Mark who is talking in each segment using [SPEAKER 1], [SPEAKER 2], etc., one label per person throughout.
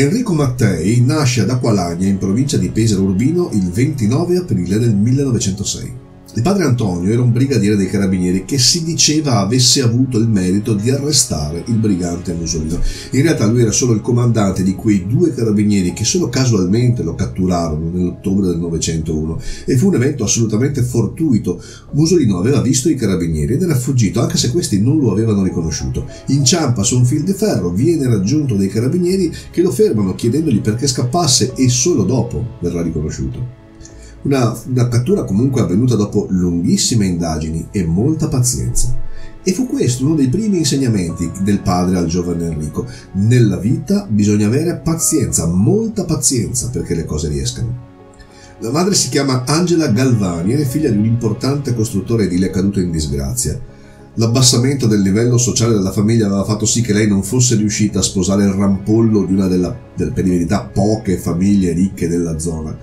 [SPEAKER 1] Enrico Mattei nasce ad Acqualagna in provincia di Pesaro Urbino il 29 aprile del 1906. Il padre Antonio era un brigadiere dei carabinieri che si diceva avesse avuto il merito di arrestare il brigante Musolino. In realtà lui era solo il comandante di quei due carabinieri che solo casualmente lo catturarono nell'ottobre del 901 e fu un evento assolutamente fortuito. Musolino aveva visto i carabinieri ed era fuggito anche se questi non lo avevano riconosciuto. Inciampa su un fil di ferro, viene raggiunto dai carabinieri che lo fermano chiedendogli perché scappasse e solo dopo verrà riconosciuto. Una, una cattura comunque avvenuta dopo lunghissime indagini e molta pazienza. E fu questo uno dei primi insegnamenti del padre al giovane Enrico. Nella vita bisogna avere pazienza, molta pazienza perché le cose riescano. La madre si chiama Angela Galvani ed è figlia di un importante costruttore edile caduto in disgrazia. L'abbassamento del livello sociale della famiglia aveva fatto sì che lei non fosse riuscita a sposare il rampollo di una della, delle, per poche famiglie ricche della zona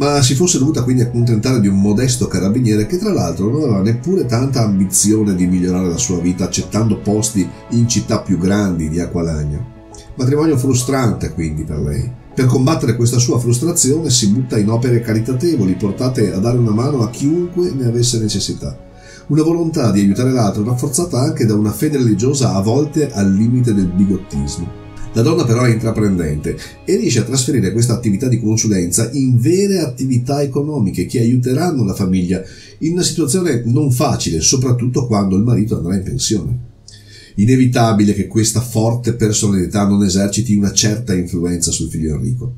[SPEAKER 1] ma si fosse dovuta quindi accontentare di un modesto carabiniere che tra l'altro non aveva neppure tanta ambizione di migliorare la sua vita accettando posti in città più grandi di Acqualagna. Matrimonio frustrante quindi per lei. Per combattere questa sua frustrazione si butta in opere caritatevoli portate a dare una mano a chiunque ne avesse necessità. Una volontà di aiutare l'altro rafforzata anche da una fede religiosa a volte al limite del bigottismo. La donna però è intraprendente e riesce a trasferire questa attività di consulenza in vere attività economiche che aiuteranno la famiglia in una situazione non facile, soprattutto quando il marito andrà in pensione. Inevitabile che questa forte personalità non eserciti una certa influenza sul figlio Enrico.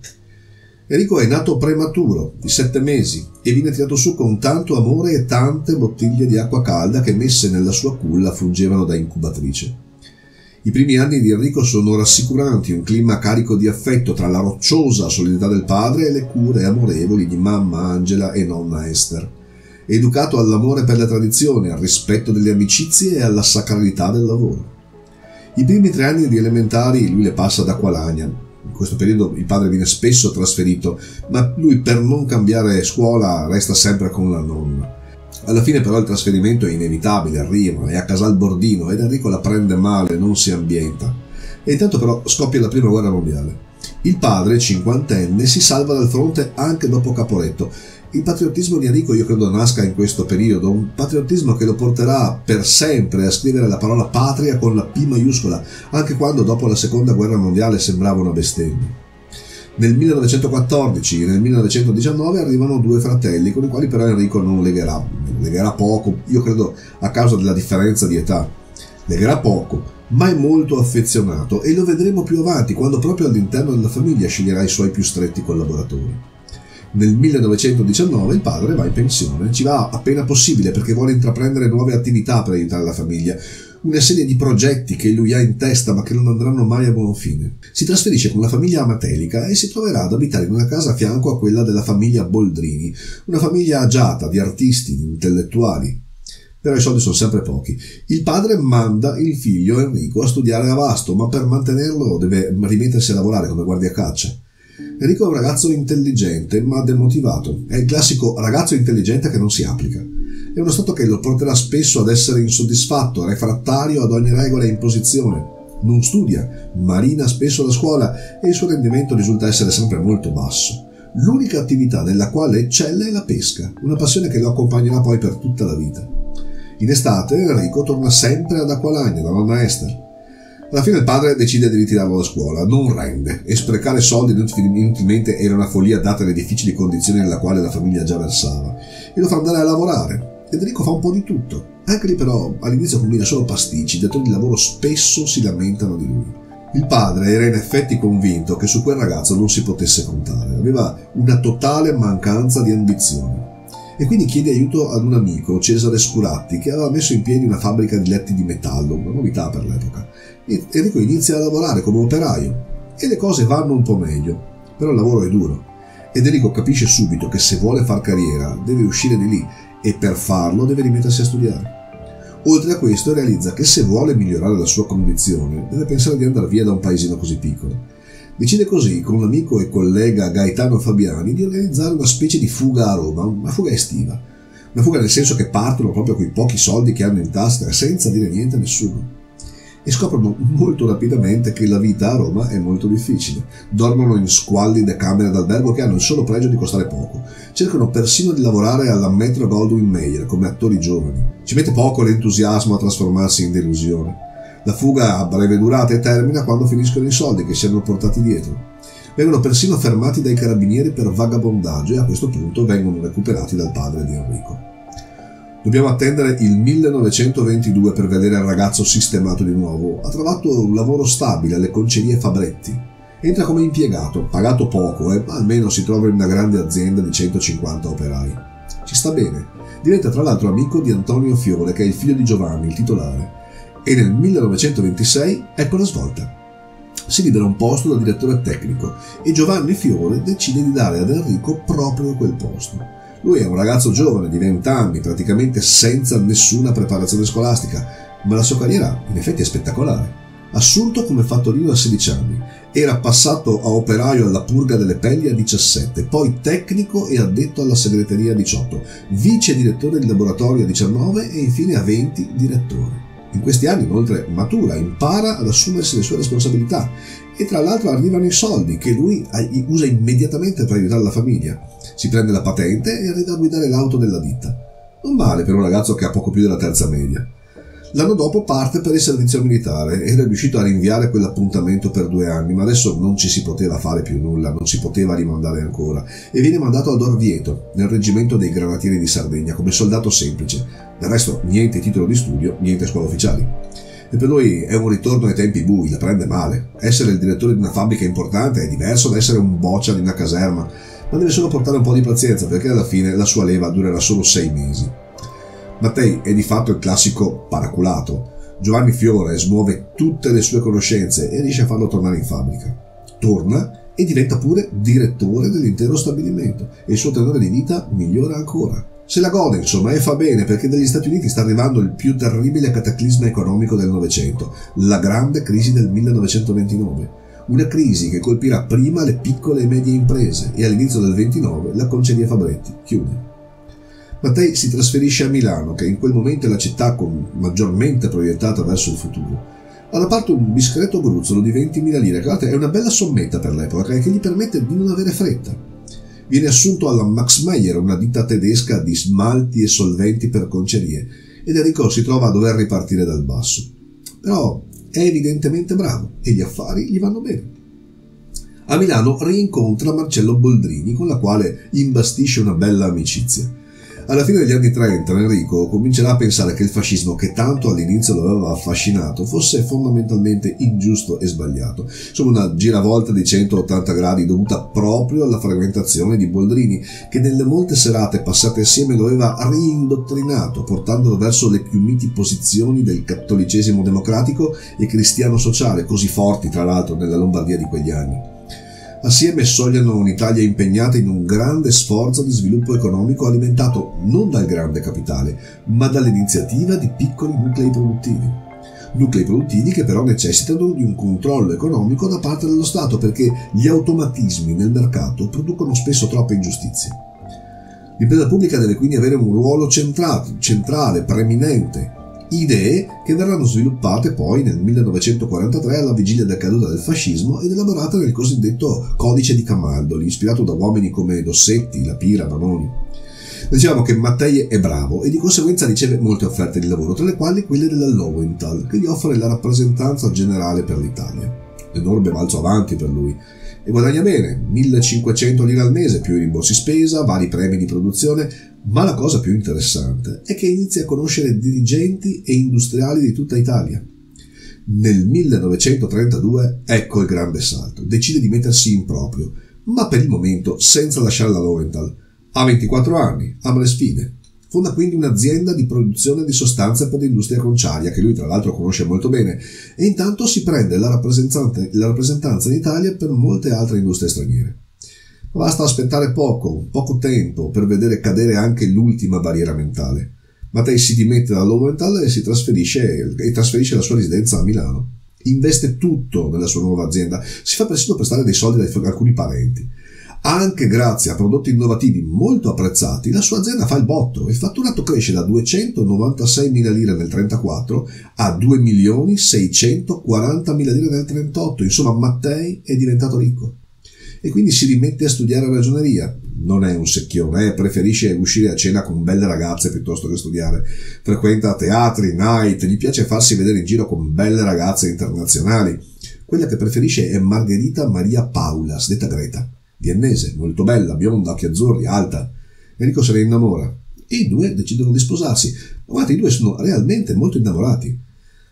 [SPEAKER 1] Enrico è nato prematuro, di sette mesi, e viene tirato su con tanto amore e tante bottiglie di acqua calda che messe nella sua culla fungevano da incubatrice. I primi anni di Enrico sono rassicuranti, un clima carico di affetto tra la rocciosa solidità del padre e le cure amorevoli di mamma Angela e nonna Esther. È educato all'amore per la tradizione, al rispetto delle amicizie e alla sacralità del lavoro. I primi tre anni di elementari lui le passa ad Aqualagna. In questo periodo il padre viene spesso trasferito, ma lui per non cambiare scuola resta sempre con la nonna. Alla fine però il trasferimento è inevitabile, arriva, è a Casal Bordino ed Enrico la prende male, non si ambienta. E intanto però scoppia la prima guerra mondiale. Il padre, cinquantenne, si salva dal fronte anche dopo Caporetto. Il patriottismo di Enrico io credo nasca in questo periodo, un patriottismo che lo porterà per sempre a scrivere la parola patria con la P maiuscola, anche quando dopo la seconda guerra mondiale sembrava una bestemmia. Nel 1914 e nel 1919 arrivano due fratelli con i quali però Enrico non legherà, legherà poco, io credo a causa della differenza di età. Legherà poco, ma è molto affezionato e lo vedremo più avanti quando proprio all'interno della famiglia sceglierà i suoi più stretti collaboratori. Nel 1919 il padre va in pensione, ci va appena possibile perché vuole intraprendere nuove attività per aiutare la famiglia, una serie di progetti che lui ha in testa ma che non andranno mai a buon fine. Si trasferisce con la famiglia Amatelica e si troverà ad abitare in una casa a fianco a quella della famiglia Boldrini, una famiglia agiata di artisti, di intellettuali. Però i soldi sono sempre pochi. Il padre manda il figlio Enrico a studiare a Vasto, ma per mantenerlo deve rimettersi a lavorare come guardia caccia. Enrico è un ragazzo intelligente ma demotivato. È il classico ragazzo intelligente che non si applica è uno stato che lo porterà spesso ad essere insoddisfatto, refrattario ad ogni regola e imposizione. Non studia, marina spesso la scuola e il suo rendimento risulta essere sempre molto basso. L'unica attività nella quale eccelle è la pesca, una passione che lo accompagnerà poi per tutta la vita. In estate Enrico torna sempre ad Aqualagna da nonna Esther. Alla fine il padre decide di ritirarlo da scuola, non rende, e sprecare soldi inutilmente era una follia date le difficili condizioni nella quale la famiglia già versava, e lo fa andare a lavorare, Federico fa un po' di tutto. Anche lì però all'inizio combina solo pasticci, i datori di lavoro spesso si lamentano di lui. Il padre era in effetti convinto che su quel ragazzo non si potesse contare, aveva una totale mancanza di ambizione. E quindi chiede aiuto ad un amico, Cesare Scuratti, che aveva messo in piedi una fabbrica di letti di metallo, una novità per l'epoca. Enrico inizia a lavorare come operaio e le cose vanno un po' meglio, però il lavoro è duro. Ed Enrico capisce subito che se vuole far carriera deve uscire di lì e per farlo deve rimettersi a studiare. Oltre a questo realizza che se vuole migliorare la sua condizione deve pensare di andare via da un paesino così piccolo. Decide così, con l'amico e collega Gaetano Fabiani, di organizzare una specie di fuga a Roma, una fuga estiva. Una fuga nel senso che partono proprio con i pochi soldi che hanno in tasca senza dire niente a nessuno. E scoprono molto rapidamente che la vita a Roma è molto difficile. Dormono in squallide camere d'albergo che hanno il solo pregio di costare poco. Cercano persino di lavorare alla Metro Goldwyn Mayer come attori giovani. Ci mette poco l'entusiasmo a trasformarsi in delusione. La fuga a breve durata e termina quando finiscono i soldi che si hanno portati dietro. Vengono persino fermati dai carabinieri per vagabondaggio e a questo punto vengono recuperati dal padre di Enrico. Dobbiamo attendere il 1922 per vedere il ragazzo sistemato di nuovo. Ha trovato un lavoro stabile alle concerie Fabretti. Entra come impiegato, pagato poco, eh, ma almeno si trova in una grande azienda di 150 operai. Ci sta bene. Diventa tra l'altro amico di Antonio Fiore, che è il figlio di Giovanni, il titolare. E nel 1926 ecco la svolta. Si libera un posto da direttore tecnico e Giovanni Fiore decide di dare ad Enrico proprio quel posto. Lui è un ragazzo giovane di 20 anni, praticamente senza nessuna preparazione scolastica, ma la sua carriera in effetti è spettacolare. Assunto come fattorino a 16 anni, era passato a operaio alla purga delle pelli a 17, poi tecnico e addetto alla segreteria a 18, vice direttore di laboratorio a 19 e infine a 20 direttore. In questi anni inoltre matura, impara ad assumersi le sue responsabilità e tra l'altro arrivano i soldi che lui usa immediatamente per aiutare la famiglia. Si prende la patente e arriva a guidare l'auto della ditta. Non male per un ragazzo che ha poco più della terza media. L'anno dopo parte per il servizio militare ed è riuscito a rinviare quell'appuntamento per due anni, ma adesso non ci si poteva fare più nulla, non si poteva rimandare ancora, e viene mandato ad Orvieto, nel reggimento dei granatieri di Sardegna, come soldato semplice. Del resto, niente titolo di studio, niente scuola ufficiali. E per lui è un ritorno ai tempi bui, la prende male. Essere il direttore di una fabbrica importante è diverso da essere un boccia di una caserma, ma deve solo portare un po' di pazienza perché alla fine la sua leva durerà solo sei mesi. Mattei è di fatto il classico paraculato. Giovanni Fiore smuove tutte le sue conoscenze e riesce a farlo tornare in fabbrica. Torna e diventa pure direttore dell'intero stabilimento e il suo tenore di vita migliora ancora. Se la gode, insomma, e fa bene perché dagli Stati Uniti sta arrivando il più terribile cataclisma economico del Novecento, la grande crisi del 1929. Una crisi che colpirà prima le piccole e medie imprese e all'inizio del 29 la conceria Fabretti chiude. Mattei si trasferisce a Milano, che in quel momento è la città con maggiormente proiettata verso il futuro. Ha da parte un discreto gruzzolo di 20.000 lire, che è una bella sommetta per l'epoca e che gli permette di non avere fretta. Viene assunto alla Max Meyer, una ditta tedesca di smalti e solventi per concerie, ed Enrico si trova a dover ripartire dal basso. Però è evidentemente bravo e gli affari gli vanno bene. A Milano rincontra Marcello Boldrini, con la quale imbastisce una bella amicizia. Alla fine degli anni 30 Enrico comincerà a pensare che il fascismo che tanto all'inizio lo aveva affascinato fosse fondamentalmente ingiusto e sbagliato. Insomma una giravolta di 180 gradi dovuta proprio alla fragmentazione di Boldrini che nelle molte serate passate assieme lo aveva riindottrinato portandolo verso le più miti posizioni del cattolicesimo democratico e cristiano sociale così forti tra l'altro nella Lombardia di quegli anni. Assieme sogliano un'Italia impegnata in un grande sforzo di sviluppo economico alimentato non dal grande capitale, ma dall'iniziativa di piccoli nuclei produttivi. Nuclei produttivi che però necessitano di un controllo economico da parte dello Stato perché gli automatismi nel mercato producono spesso troppe ingiustizie. L'impresa pubblica deve quindi avere un ruolo centrale, centrale preminente idee che verranno sviluppate poi nel 1943 alla vigilia della caduta del fascismo ed elaborate nel cosiddetto Codice di Camaldoli, ispirato da uomini come Dossetti, La Pira, Vanoni. Dicevamo che Mattei è bravo e di conseguenza riceve molte offerte di lavoro, tra le quali quelle della Lowenthal, che gli offre la rappresentanza generale per l'Italia. Enorme balzo avanti per lui e guadagna bene, 1500 lire al mese più i rimborsi spesa, vari premi di produzione, ma la cosa più interessante è che inizia a conoscere dirigenti e industriali di tutta Italia. Nel 1932 ecco il grande salto, decide di mettersi in proprio, ma per il momento senza lasciare la Lowenthal. Ha 24 anni, ama le sfide, Fonda quindi un'azienda di produzione di sostanze per l'industria conciaria, che lui tra l'altro conosce molto bene, e intanto si prende la, la rappresentanza in Italia per molte altre industrie straniere. Basta aspettare poco, poco tempo, per vedere cadere anche l'ultima barriera mentale. Mattei si dimette da Lowenthal e si trasferisce, e trasferisce la sua residenza a Milano. Investe tutto nella sua nuova azienda, si fa persino prestare dei soldi da alcuni parenti Anche grazie a prodotti innovativi molto apprezzati, la sua azienda fa il botto il fatturato cresce da 296 mila lire nel 34 a 2 milioni 640 mila lire nel 38. Insomma, Mattei è diventato ricco. E quindi si rimette a studiare ragioneria. Non è un secchione, eh? preferisce uscire a cena con belle ragazze piuttosto che studiare. Frequenta teatri, night, gli piace farsi vedere in giro con belle ragazze internazionali. Quella che preferisce è Margherita Maria Paulas, detta Greta viennese, molto bella, bionda, occhi azzurri, alta. Enrico se ne innamora e i due decidono di sposarsi. Guardate, i due sono realmente molto innamorati.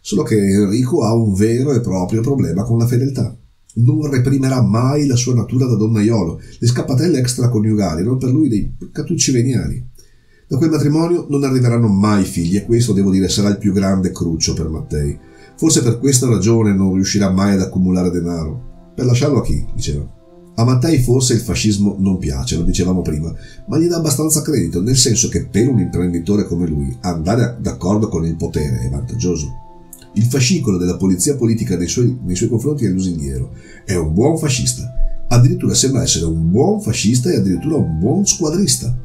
[SPEAKER 1] Solo che Enrico ha un vero e proprio problema con la fedeltà. Non reprimerà mai la sua natura da donnaiolo. Le scappatelle extraconiugali erano per lui dei peccatucci veniali. Da quel matrimonio non arriveranno mai figli e questo, devo dire, sarà il più grande cruccio per Mattei. Forse per questa ragione non riuscirà mai ad accumulare denaro. Per lasciarlo a chi? diceva. A Mattei forse il fascismo non piace, lo dicevamo prima, ma gli dà abbastanza credito, nel senso che per un imprenditore come lui andare d'accordo con il potere è vantaggioso. Il fascicolo della polizia politica nei suoi, nei suoi confronti è lusinghiero. È un buon fascista. Addirittura sembra essere un buon fascista e addirittura un buon squadrista.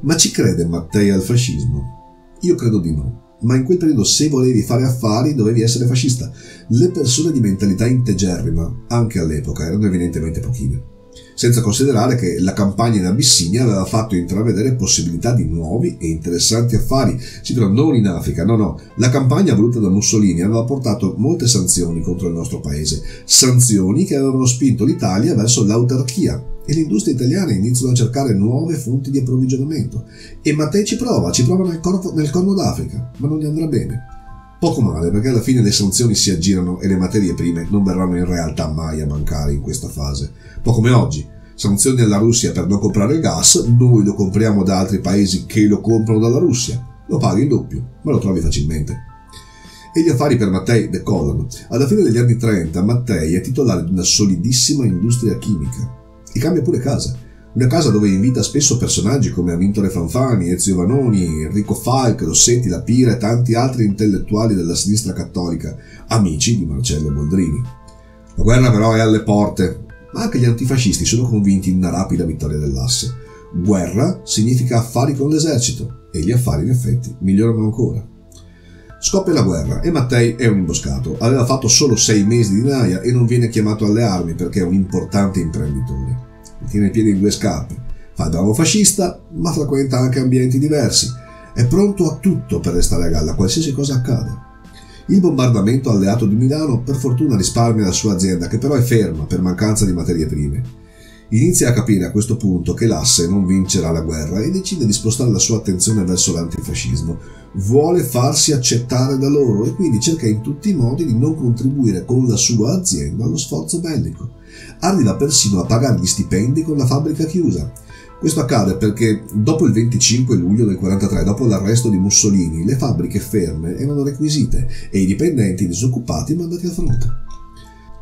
[SPEAKER 1] Ma ci crede Mattei al fascismo? Io credo di no ma in quel periodo se volevi fare affari dovevi essere fascista. Le persone di mentalità integerrima, anche all'epoca, erano evidentemente pochine. Senza considerare che la campagna in Abissinia aveva fatto intravedere possibilità di nuovi e interessanti affari. Sì, però non in Africa, no, no. La campagna voluta da Mussolini aveva portato molte sanzioni contro il nostro paese. Sanzioni che avevano spinto l'Italia verso l'autarchia, e le industrie italiane iniziano a cercare nuove fonti di approvvigionamento. E Mattei ci prova, ci prova nel, corpo, nel corno d'Africa, ma non gli andrà bene. Poco male, perché alla fine le sanzioni si aggirano e le materie prime non verranno in realtà mai a mancare in questa fase. Po' come oggi. Sanzioni alla Russia per non comprare il gas, noi lo compriamo da altri paesi che lo comprano dalla Russia. Lo paghi il doppio, ma lo trovi facilmente. E gli affari per Mattei decollano. Alla fine degli anni 30 Mattei è titolare di una solidissima industria chimica e cambia pure casa. Una casa dove invita spesso personaggi come Amintore Fanfani, Ezio Vanoni, Enrico Falk, Rossetti, La Pira e tanti altri intellettuali della sinistra cattolica, amici di Marcello Boldrini. La guerra però è alle porte, ma anche gli antifascisti sono convinti in una rapida vittoria dell'asse. Guerra significa affari con l'esercito e gli affari in effetti migliorano ancora. Scoppia la guerra e Mattei è un imboscato. Aveva fatto solo sei mesi di naia e non viene chiamato alle armi perché è un importante imprenditore tiene in piedi in due scarpe. Fa il bravo fascista, ma frequenta anche ambienti diversi. È pronto a tutto per restare a galla, qualsiasi cosa accada. Il bombardamento alleato di Milano per fortuna risparmia la sua azienda, che però è ferma per mancanza di materie prime. Inizia a capire a questo punto che l'asse non vincerà la guerra e decide di spostare la sua attenzione verso l'antifascismo. Vuole farsi accettare da loro e quindi cerca in tutti i modi di non contribuire con la sua azienda allo sforzo bellico arriva persino a pagare gli stipendi con la fabbrica chiusa. Questo accade perché dopo il 25 luglio del 43, dopo l'arresto di Mussolini, le fabbriche ferme erano requisite e i dipendenti disoccupati mandati a fronte.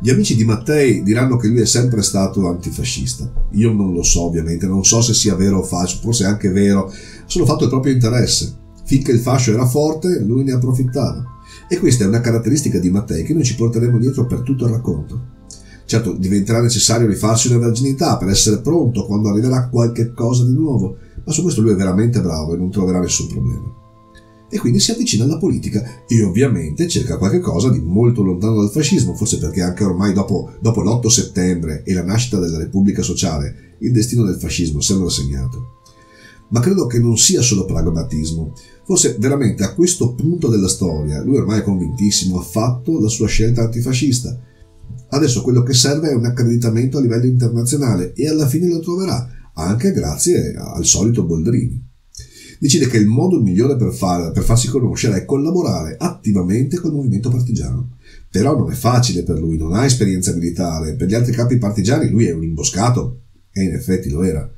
[SPEAKER 1] Gli amici di Mattei diranno che lui è sempre stato antifascista. Io non lo so, ovviamente, non so se sia vero o falso, forse è anche vero, solo fatto il proprio interesse. Finché il fascio era forte, lui ne approfittava. E questa è una caratteristica di Mattei che noi ci porteremo dietro per tutto il racconto. Certo, diventerà necessario rifarsi una verginità per essere pronto quando arriverà qualche cosa di nuovo, ma su questo lui è veramente bravo e non troverà nessun problema. E quindi si avvicina alla politica e ovviamente cerca qualche cosa di molto lontano dal fascismo, forse perché anche ormai dopo, dopo l'8 settembre e la nascita della Repubblica Sociale il destino del fascismo sembra segnato. Ma credo che non sia solo pragmatismo. Forse veramente a questo punto della storia, lui ormai è convintissimo, ha fatto la sua scelta antifascista Adesso quello che serve è un accreditamento a livello internazionale e alla fine lo troverà, anche grazie al solito Boldrini. Decide che il modo migliore per, far, per farsi conoscere è collaborare attivamente col movimento partigiano. Però non è facile per lui, non ha esperienza militare, per gli altri capi partigiani lui è un imboscato, e in effetti lo era.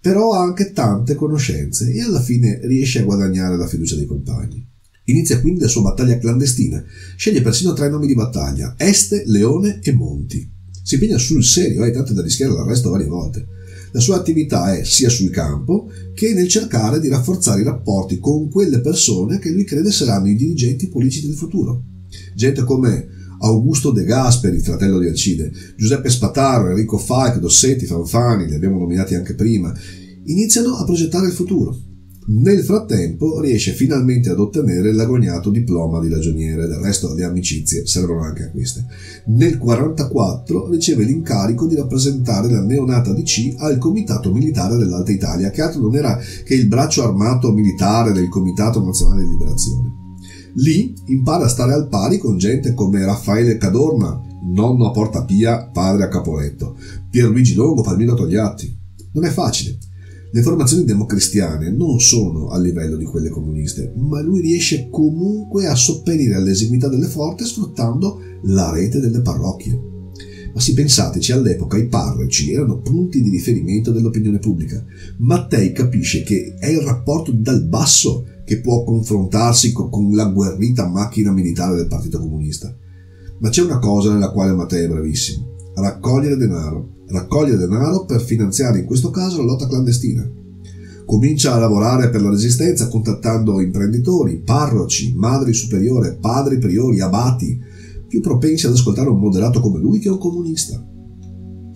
[SPEAKER 1] Però ha anche tante conoscenze e alla fine riesce a guadagnare la fiducia dei compagni. Inizia quindi la sua battaglia clandestina. Sceglie persino tre nomi di battaglia: Este, Leone e Monti. Si impegna sul serio e tanto da rischiare l'arresto varie volte. La sua attività è sia sul campo che nel cercare di rafforzare i rapporti con quelle persone che lui crede saranno i dirigenti politici del futuro. Gente come Augusto De Gasperi, fratello di Alcide, Giuseppe Spataro, Enrico Falk, Dossetti, Fanfani, li abbiamo nominati anche prima, iniziano a progettare il futuro. Nel frattempo riesce finalmente ad ottenere l'agognato diploma di ragioniere, del resto le amicizie servono anche a queste. Nel 1944 riceve l'incarico di rappresentare la neonata DC al Comitato Militare dell'Alta Italia, che altro non era che il braccio armato militare del Comitato Nazionale di Liberazione. Lì impara a stare al pari con gente come Raffaele Cadorna, nonno a Porta Pia, padre a Caporetto, Pierluigi Longo, Palmiro Togliatti. Non è facile, le formazioni democristiane non sono a livello di quelle comuniste, ma lui riesce comunque a sopperire all'esiguità delle forze sfruttando la rete delle parrocchie. Ma sì, pensateci, all'epoca i parroci erano punti di riferimento dell'opinione pubblica. Mattei capisce che è il rapporto dal basso che può confrontarsi con la guerrita macchina militare del Partito Comunista. Ma c'è una cosa nella quale Mattei è bravissimo, raccogliere denaro raccogliere denaro per finanziare in questo caso la lotta clandestina. Comincia a lavorare per la resistenza contattando imprenditori, parroci, madri superiore, padri priori, abati, più propensi ad ascoltare un moderato come lui che un comunista.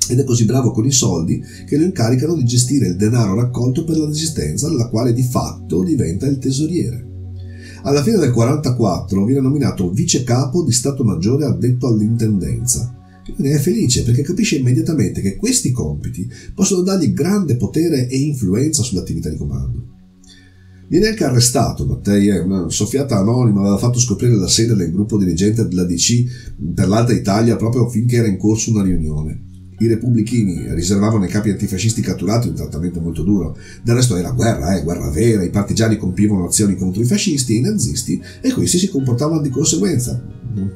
[SPEAKER 1] Ed è così bravo con i soldi che lo incaricano di gestire il denaro raccolto per la resistenza, della quale di fatto diventa il tesoriere. Alla fine del 1944 viene nominato vice capo di Stato Maggiore addetto all'intendenza ne è felice perché capisce immediatamente che questi compiti possono dargli grande potere e influenza sull'attività di comando. Viene anche arrestato, Mattei è una soffiata anonima, aveva fatto scoprire la sede del gruppo dirigente della DC per l'Alta Italia proprio finché era in corso una riunione. I repubblichini riservavano ai capi antifascisti catturati un trattamento molto duro. Del resto era guerra, eh, guerra vera, i partigiani compivano azioni contro i fascisti e i nazisti e questi si comportavano di conseguenza.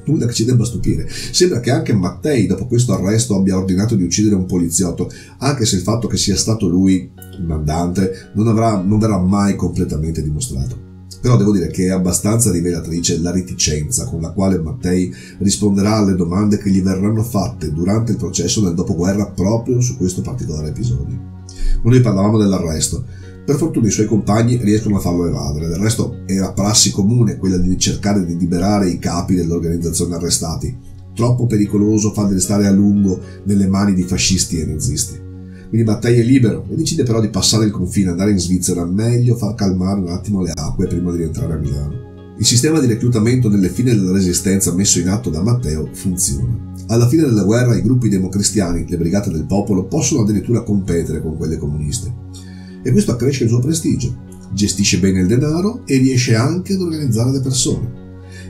[SPEAKER 1] Nulla che ci debba stupire. Sembra che anche Mattei, dopo questo arresto, abbia ordinato di uccidere un poliziotto, anche se il fatto che sia stato lui il mandante non, avrà, non verrà mai completamente dimostrato. Però devo dire che è abbastanza rivelatrice la reticenza con la quale Mattei risponderà alle domande che gli verranno fatte durante il processo del dopoguerra proprio su questo particolare episodio. Noi parlavamo dell'arresto. Per fortuna i suoi compagni riescono a farlo evadere, del resto era prassi comune quella di cercare di liberare i capi dell'organizzazione arrestati. Troppo pericoloso farli restare a lungo nelle mani di fascisti e nazisti. Quindi è libero e decide però di passare il confine, andare in Svizzera, meglio far calmare un attimo le acque prima di rientrare a Milano. Il sistema di reclutamento nelle fine della resistenza messo in atto da Matteo funziona. Alla fine della guerra i gruppi democristiani, le brigate del popolo, possono addirittura competere con quelle comuniste. E questo accresce il suo prestigio. Gestisce bene il denaro e riesce anche ad organizzare le persone.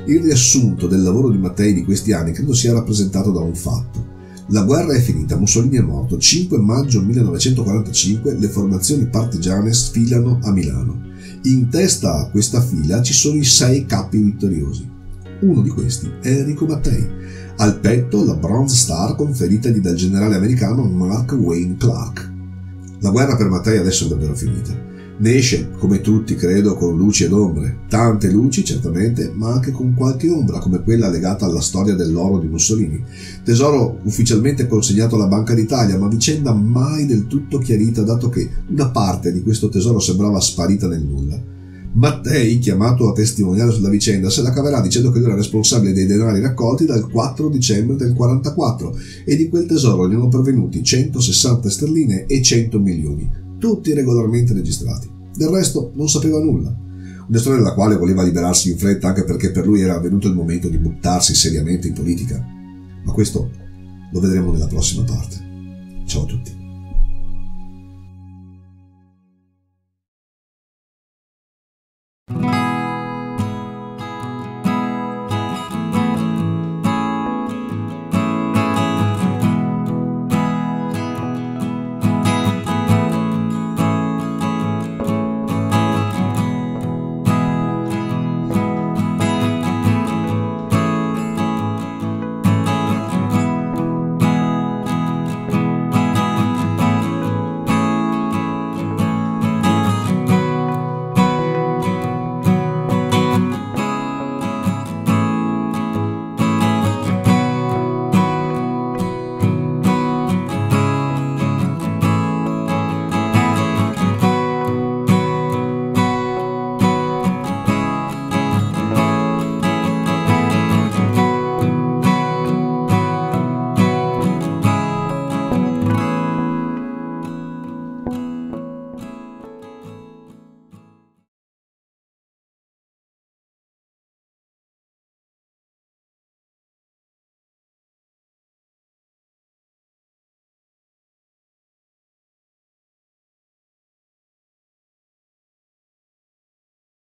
[SPEAKER 1] Il riassunto del lavoro di Mattei di questi anni credo sia rappresentato da un fatto. La guerra è finita, Mussolini è morto. 5 maggio 1945 le formazioni partigiane sfilano a Milano. In testa a questa fila ci sono i sei capi vittoriosi. Uno di questi è Enrico Mattei. Al petto la Bronze Star conferitagli dal generale americano Mark Wayne Clark. La guerra per Mattei adesso è davvero finita. Ne esce, come tutti credo, con luci ed ombre. Tante luci, certamente, ma anche con qualche ombra, come quella legata alla storia dell'oro di Mussolini. Tesoro ufficialmente consegnato alla Banca d'Italia, ma vicenda mai del tutto chiarita, dato che una parte di questo tesoro sembrava sparita nel nulla. Mattei, chiamato a testimoniare sulla vicenda, se la caverà dicendo che lui era responsabile dei denari raccolti dal 4 dicembre del 44 e di quel tesoro gli erano pervenuti 160 sterline e 100 milioni, tutti regolarmente registrati. Del resto non sapeva nulla. Una storia della quale voleva liberarsi in fretta anche perché per lui era venuto il momento di buttarsi seriamente in politica. Ma questo lo vedremo nella prossima parte. Ciao a tutti.